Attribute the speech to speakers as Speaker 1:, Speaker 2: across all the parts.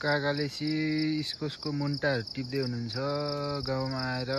Speaker 1: काकाले सि इस्कुसको मुन्टाहरू टिप्दै हुनुहुन्छ। गाउँमा आएर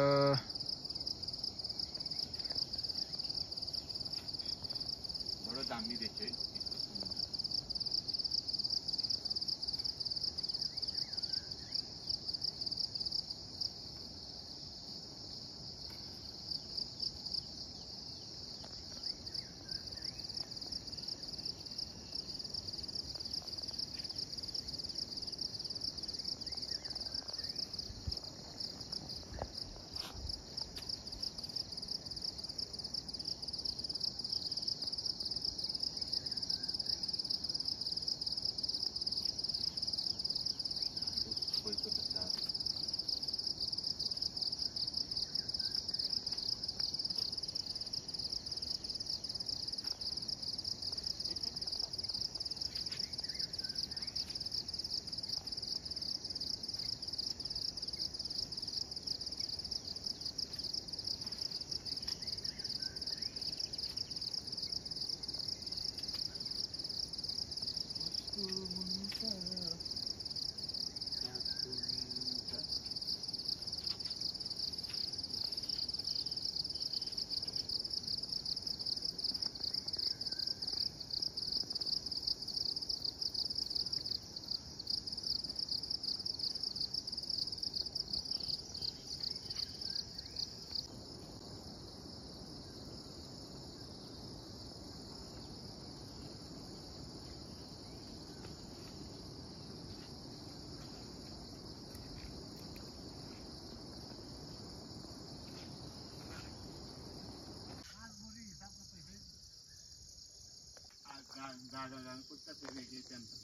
Speaker 2: जागा पुस्तक वेगळी त्यांचं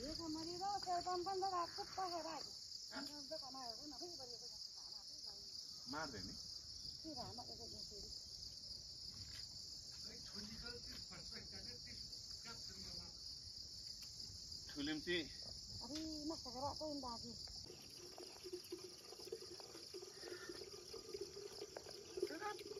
Speaker 2: एक हमारी रात है तो हम बंद रात को पहर आ गए हम जो कमाए हो ना भाई बड़ी बड़ी खाना पे जाएँगे मार देने फिर आना
Speaker 3: एक दिन फिर छुलिम ती अरे मस्त करा तो इन बाजी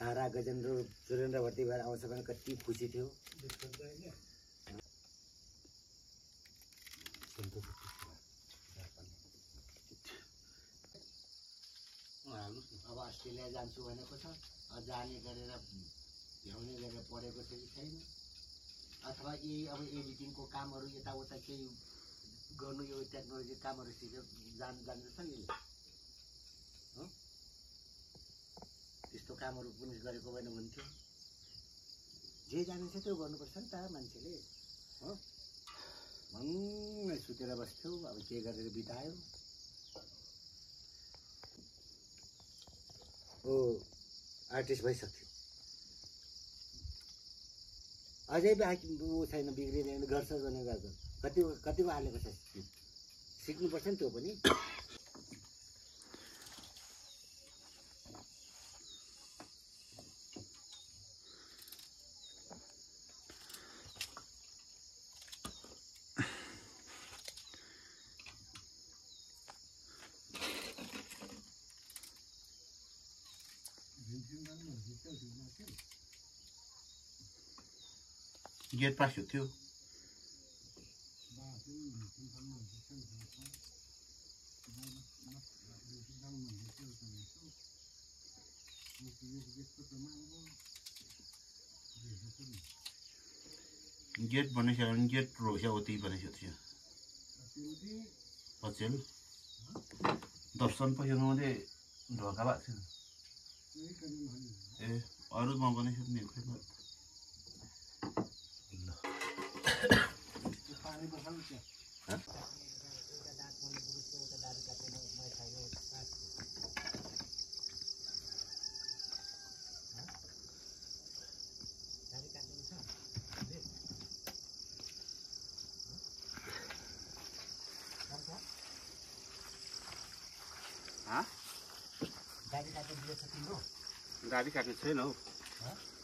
Speaker 3: तारा गजेन्द्र सुरेन्द्रवती भएर आउँछ भने कति खुसी थियो। अब अस्ट्रेलिया जान्छु भनेको छ। जाने गरेर भ्याउने गरेर पढेको चाहिँ छैन। अथवा यही अब एडिटिङको कामहरू यताउता केही गर्नु यो टेक्नोलोजी कामहरू सिकेर जान जान्दछ नि हो त्यस्तो कामहरू पनि गरेको भएन हुन्थ्यो जे जानेछ त्यो गर्नुपर्छ नि त मान्छेले हो? भङ्ग सुतेर बस्थ्यो अब के गरेर बितायो? ऊ आर्टिस्ट भइसक्थ्यो अझै बाँकी ऊ छैन बिग्रिँदैन गर्छ भने गर्छ। कति कतिको हालेको छ सिक- सिक्नुपर्छ नि त्यो पनि।
Speaker 2: गेट पास थियो गेट बनाइसक्यो भने गेट रोक्छ उति बनाइसक्यो दर्शन पो हेर्नुहुँदै ढोका भएको ए अरूमा बनाइसक्यो नि खै ल
Speaker 3: दाढी काट्ने छैन हौ।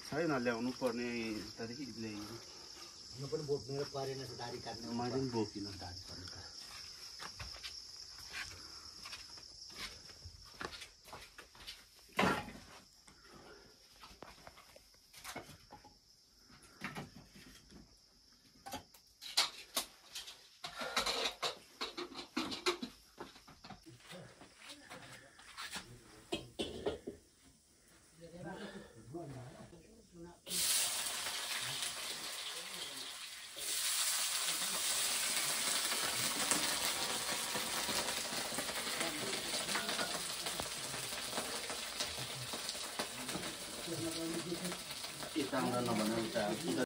Speaker 3: छैन ल्याउनु पर्ने त्यहाँदेखि ल्याइनु
Speaker 2: म पनि बोक मेरो परेन दाढी काट्ने
Speaker 3: मैले पनि बोकिनँ दाढी पर्ने 看看能不能在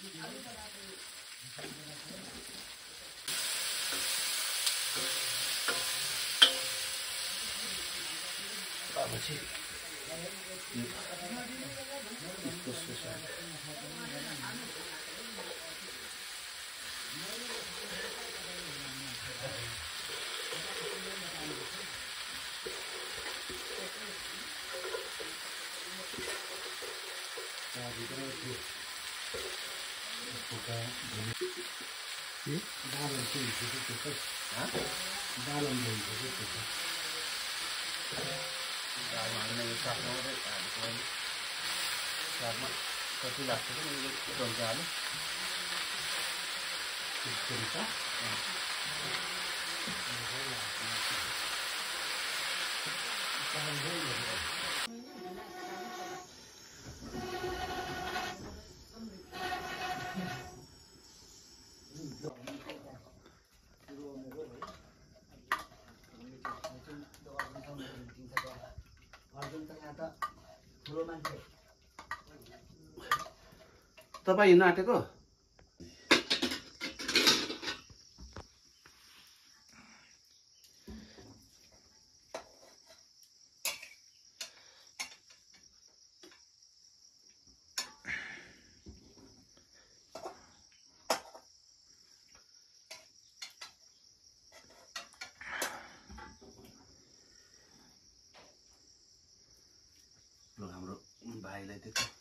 Speaker 3: अब अच्छी इसको suicide dalam tu itu kita, dalam tu itu kita. Dalam
Speaker 2: ni kat mana? Kat mana? Kat
Speaker 3: tu lah, tu ni tuan jalan. Kita. Kita. तपाईँ हिँड्नु आँटेको? Métete.